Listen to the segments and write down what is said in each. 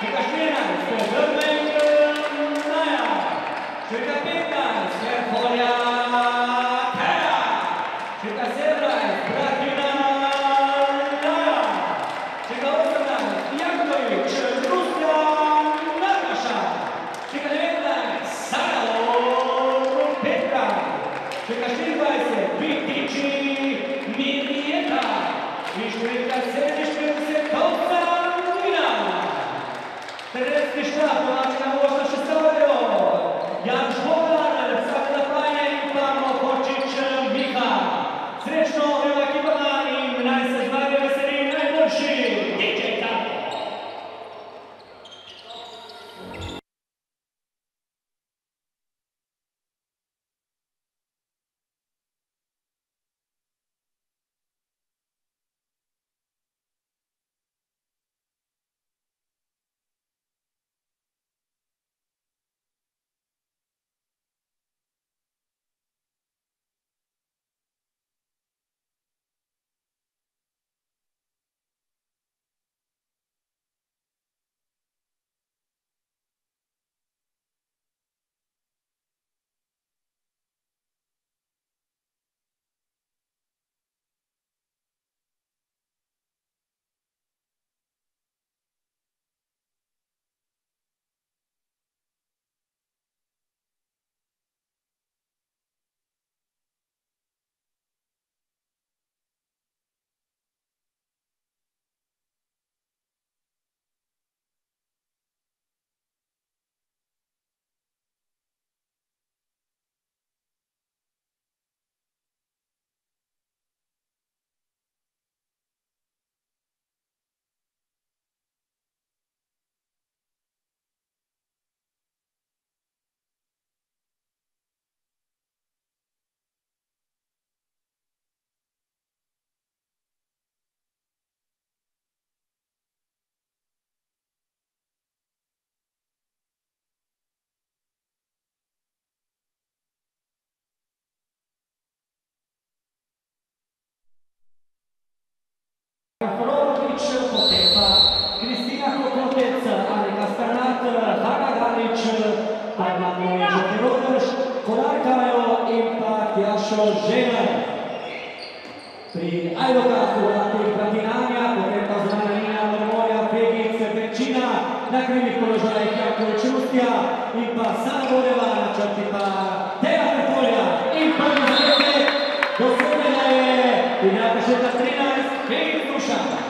Für Kapitan, Kaimanov Žokerodoš, Kolarkajo in pa Tjašo Želar. Pri Ajdokasu zatim Pratinanja, potem pa zvana linija Mormorja, Pegice, Pečina, na krivih položajih Jakov Čustja in pa Sagodeva, na črti pa Teja Petrolja in pa Zvijete, do je i na 13, Kejt Dušan.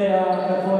Yeah.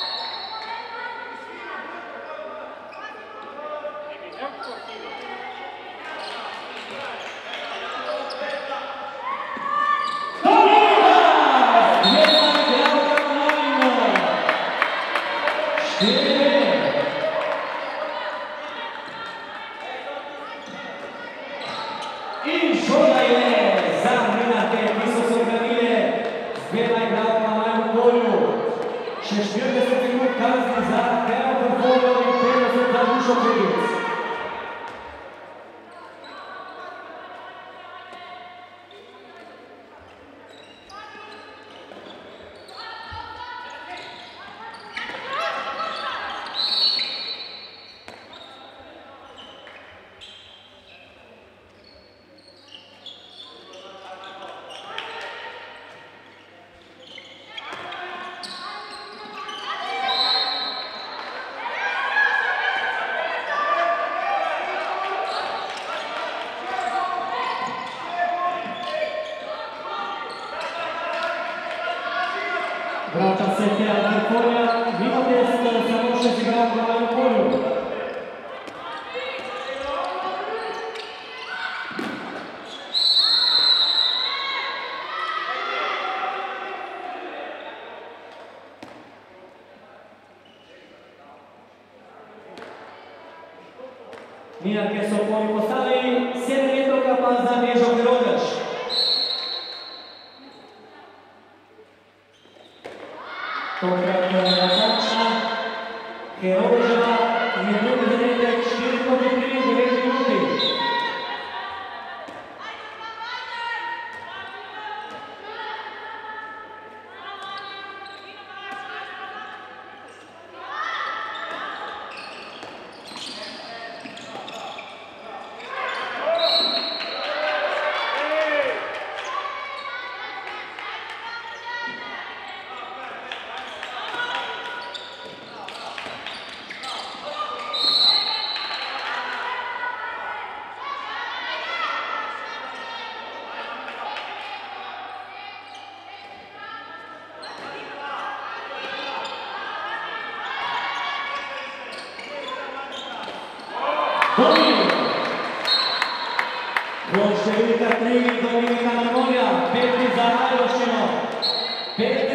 Komševika 3, Dominika Dragonja, 5 za Ajlošeno, 5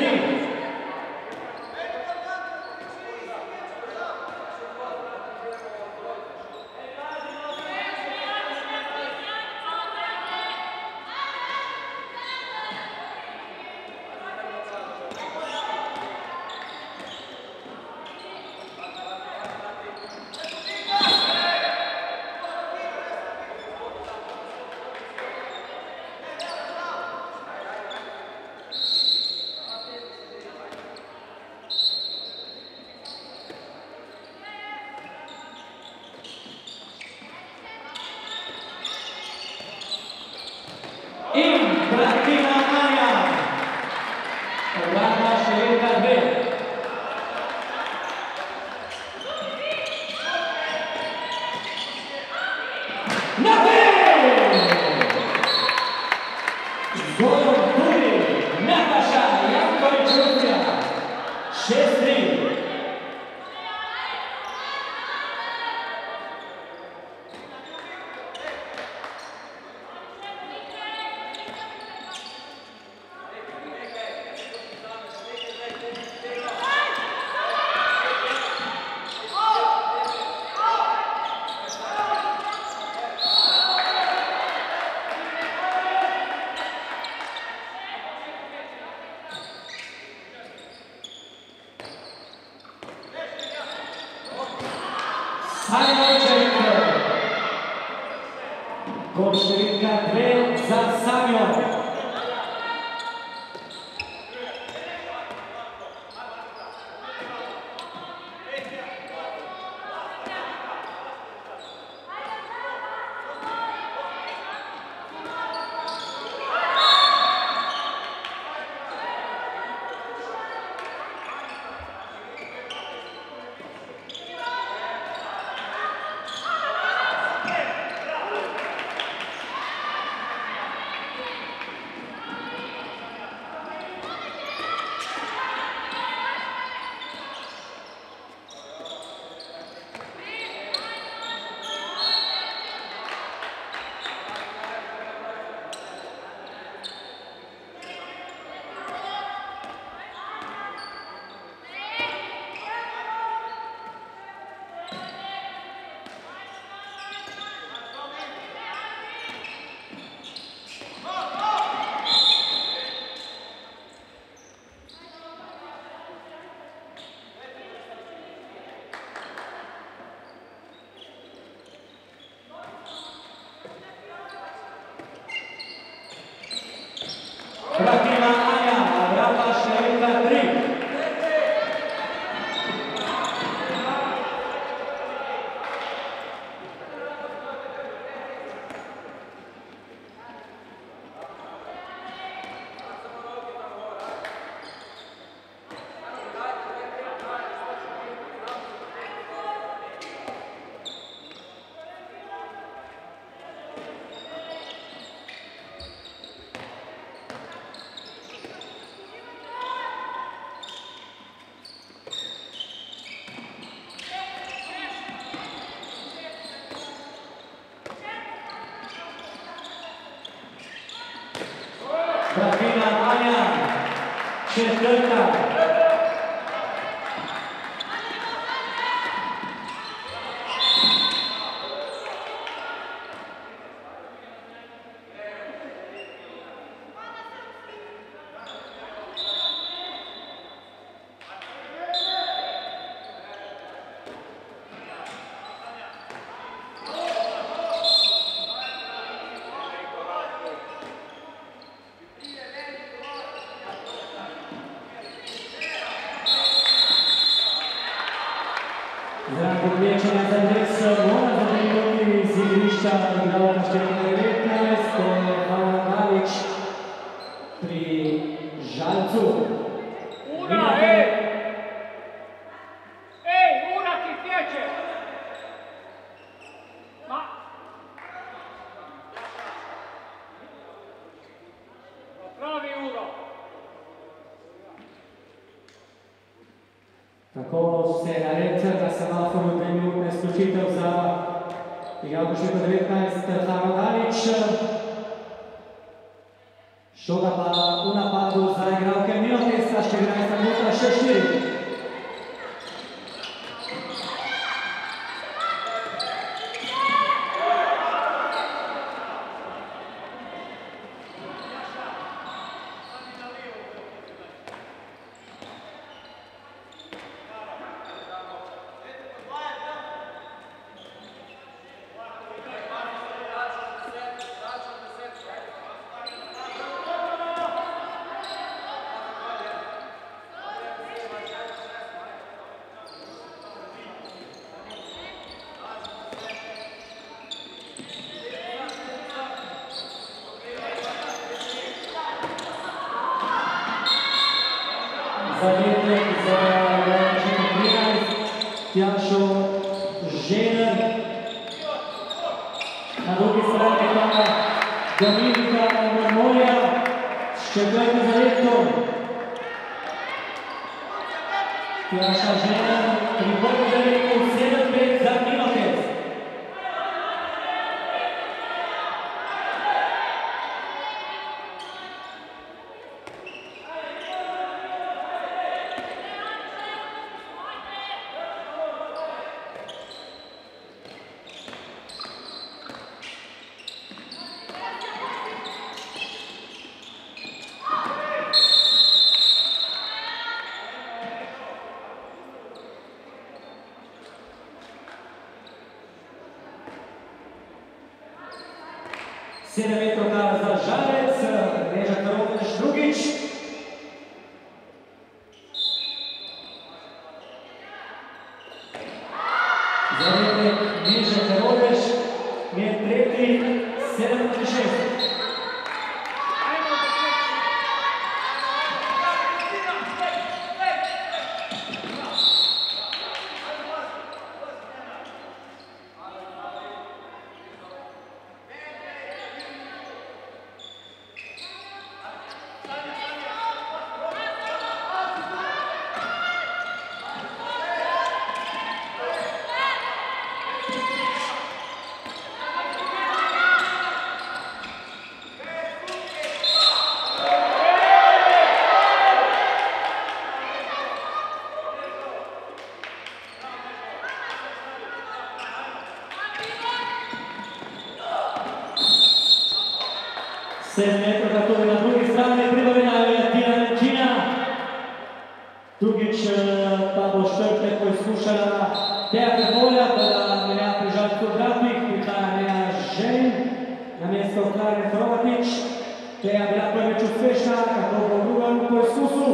Žoga pa Una Padu zaigrao Kemiotis, Saške Grajsa Mutra, Šešir. 7 метра како да и на други страни е прибавена Тина Чина. Другич Пабо Штърте кој слуша театра волјата да не ја прижатко градник, и таа не ја жени на место Кларе Хроматич. Теја била првечу свешна како облагуван кој сусу.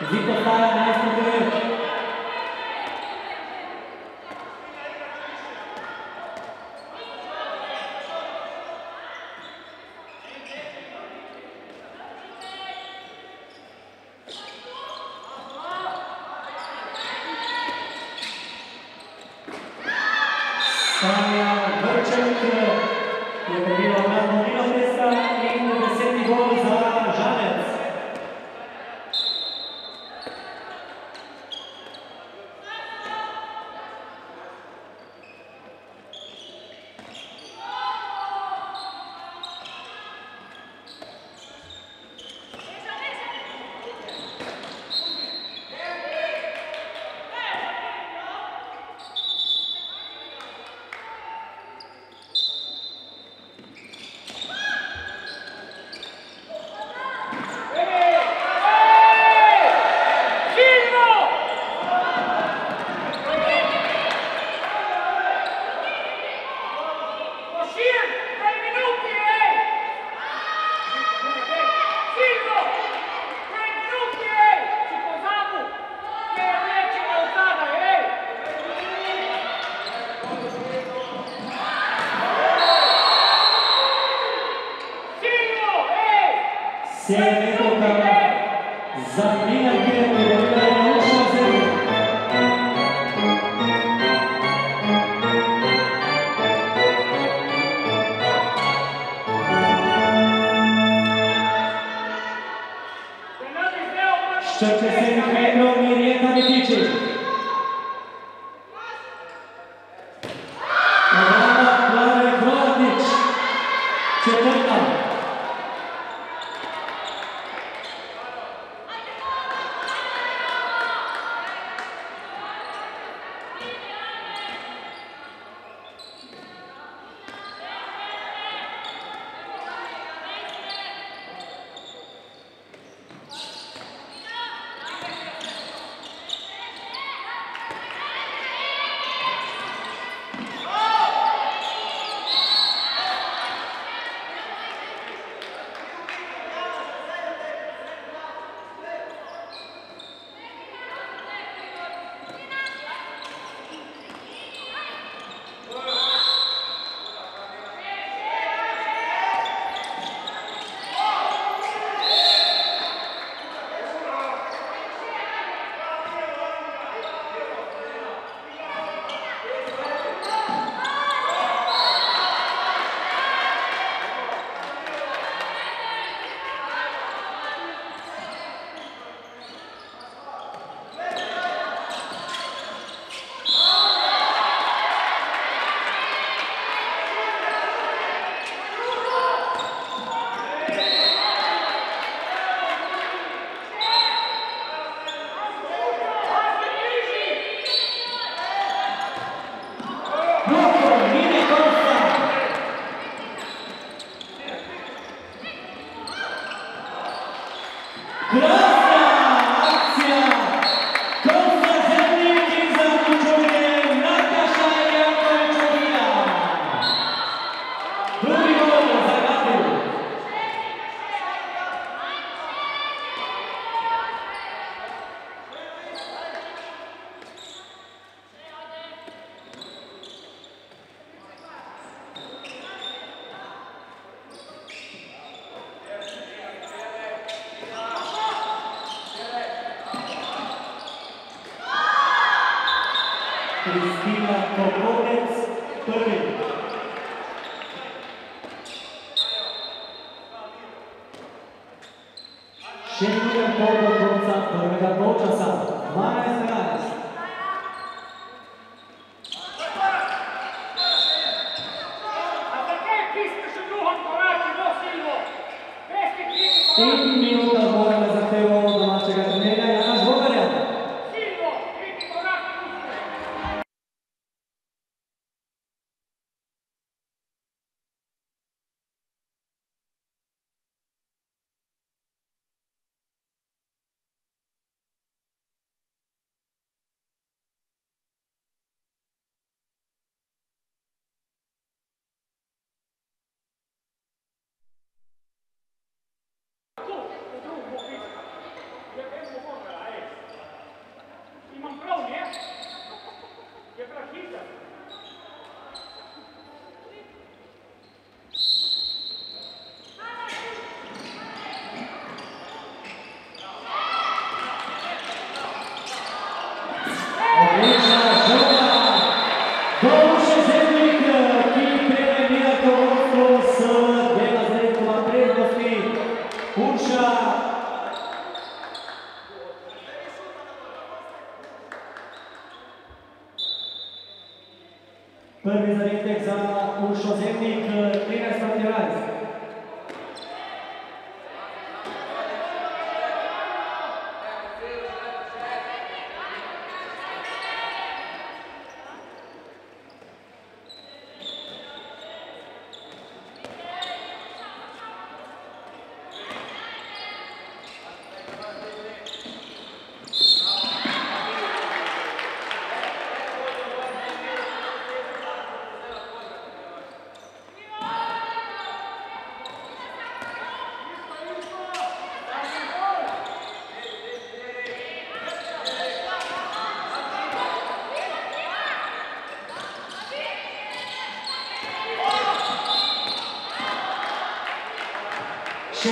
Zito Sara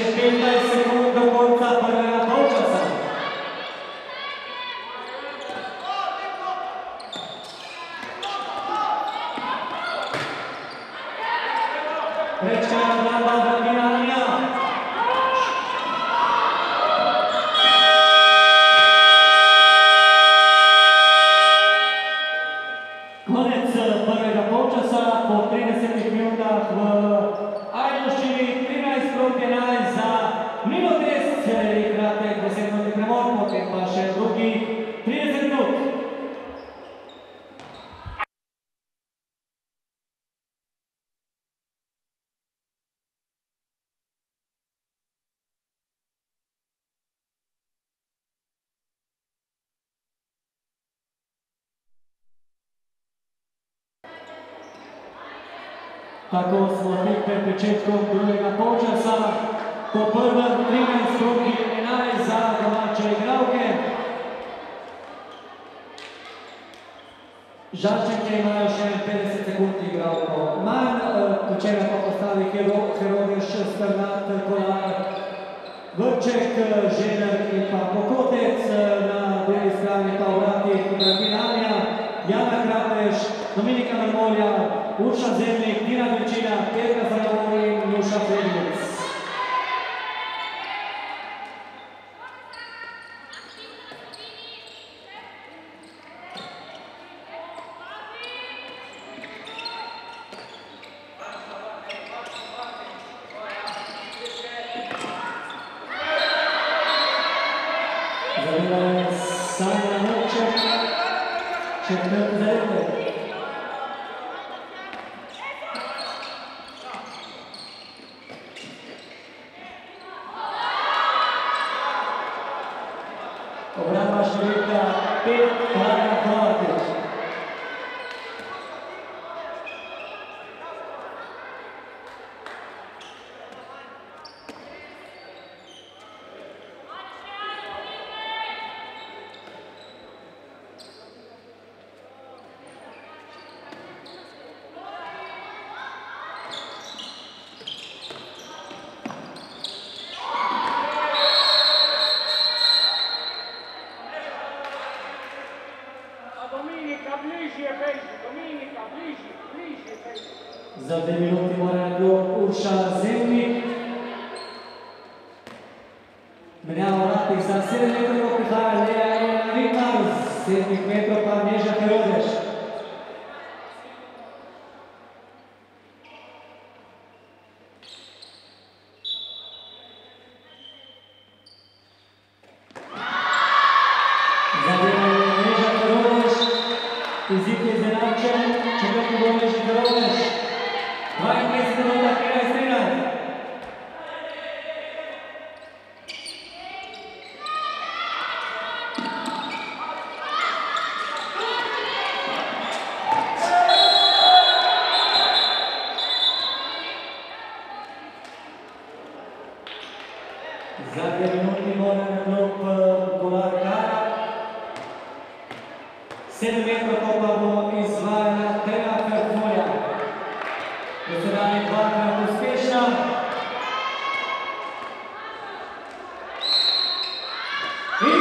Amen. Polak, Vrček, Žener i pa Pokotec, na drugi strani pa vratih Draginanja, Jana Krateš, Dominika Marmolja, Urša Zemlnik, Dina Večina, Petra Zaravor in Nuša Zemljic.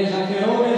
exageró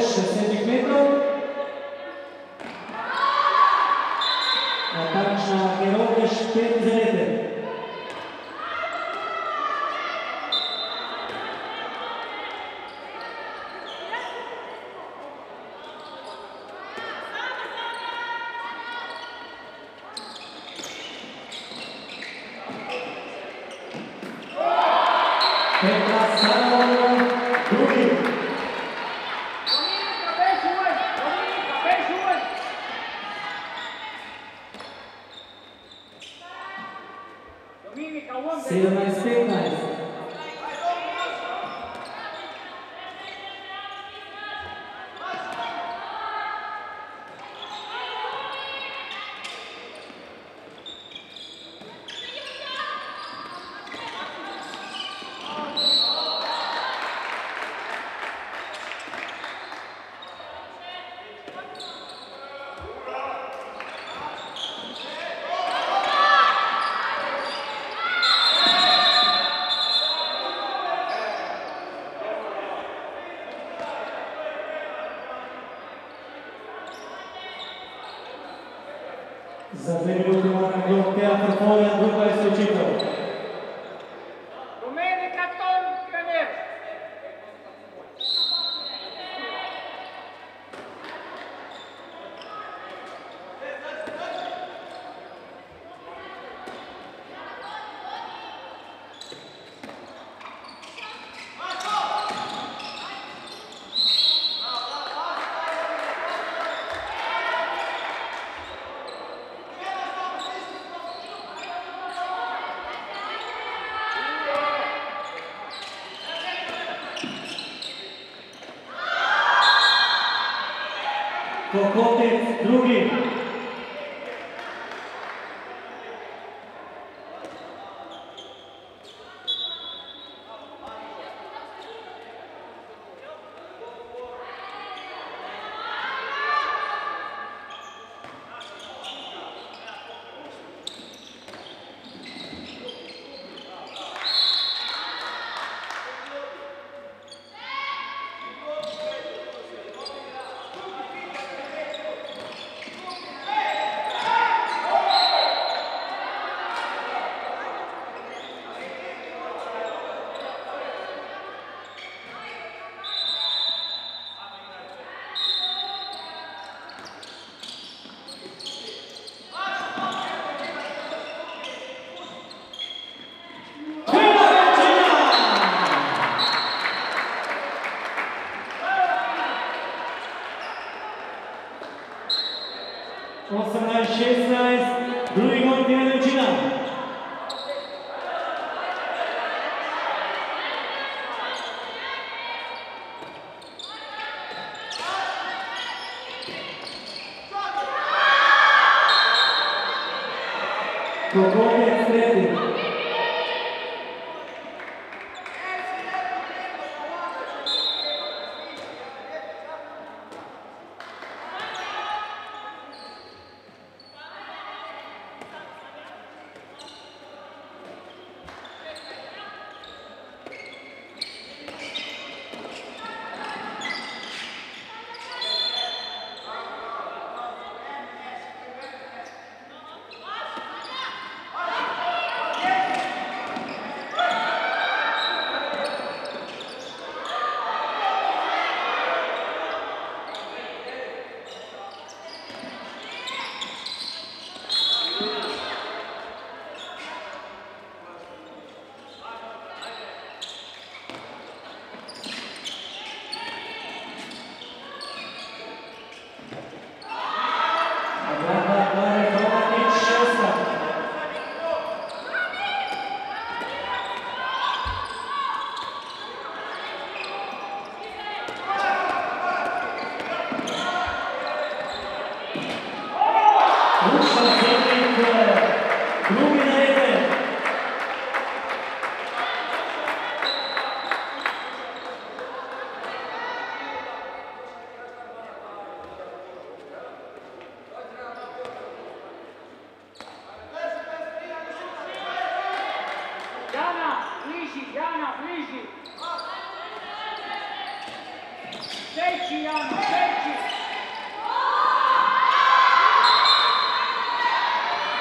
não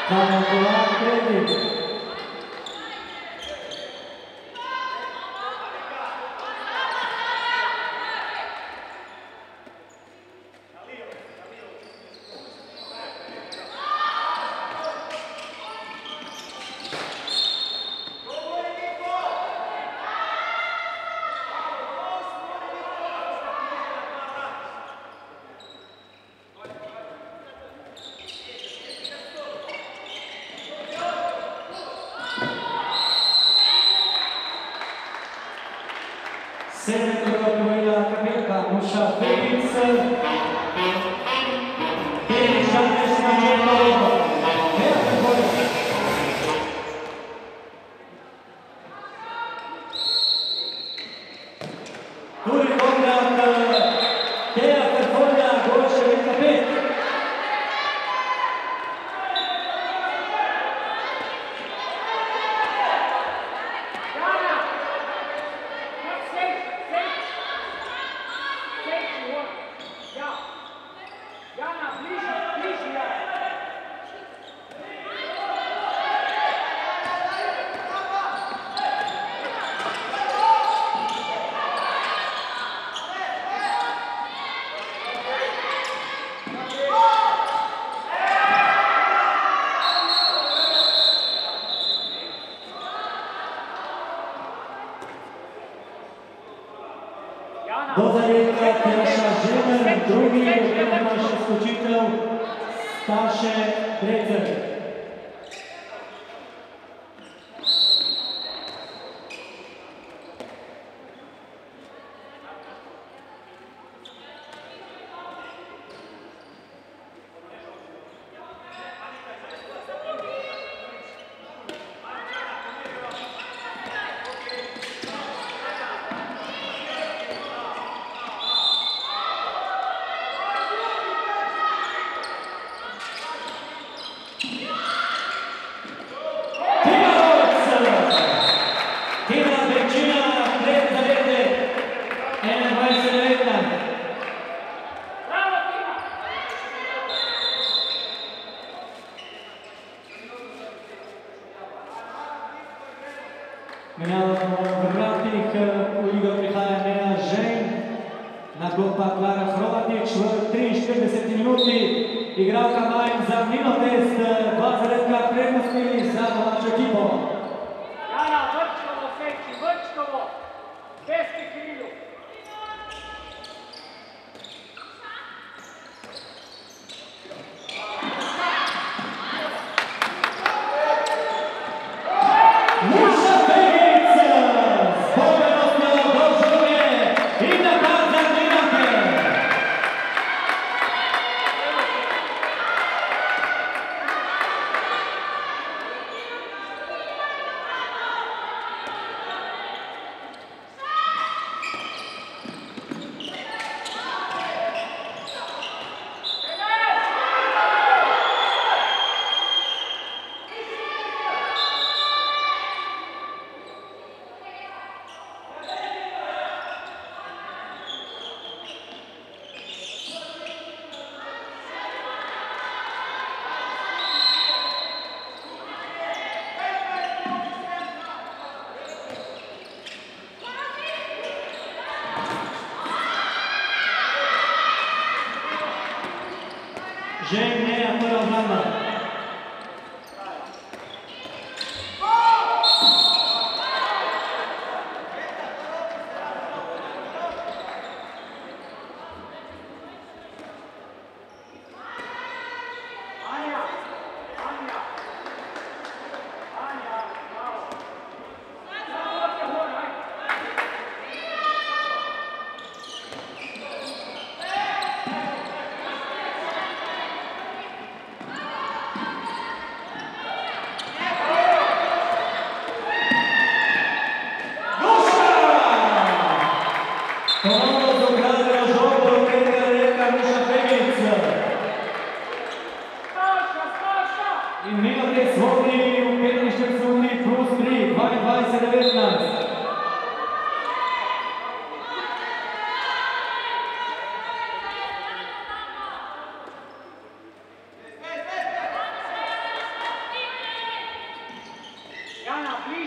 Vamos lá, tá Felipe. Vratnik eh, Igor Mihaja Nena Žejn. Na golpa Klara Hrovatić v 43 minuti. Igralka manj za Milo Test, eh, dva zaredka prednosti za domačo ekipo.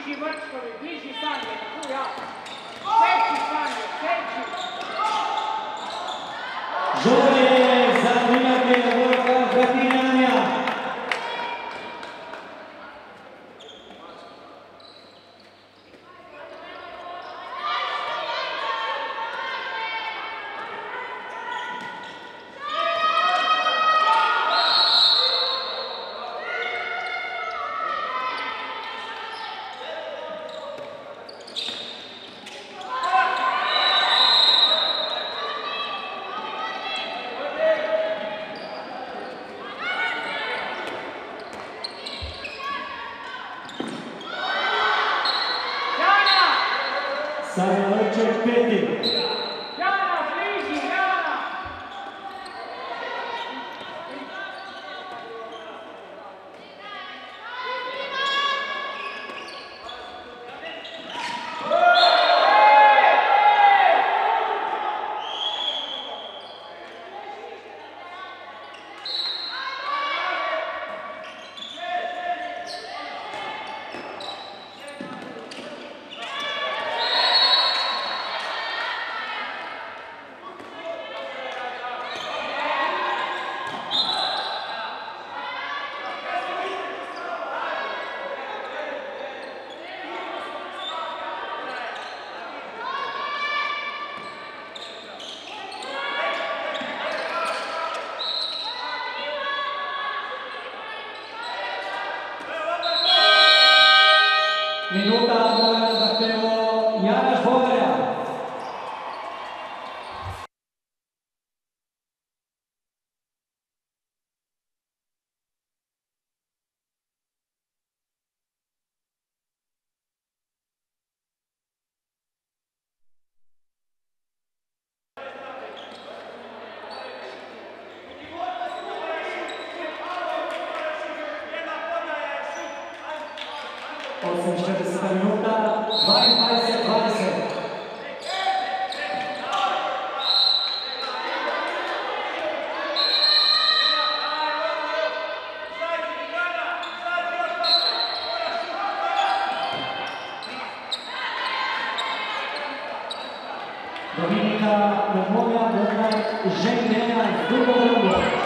10 mercoli, 10 sangue, da cui ha 16 sangue, 16. Dominika Moja Bogdan žegnjenja s rundu.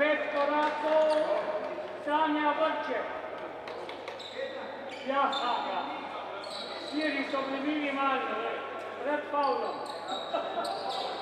Pettorato Sania Vance Piasaga Siri Sobrimini Mario Red Paulo.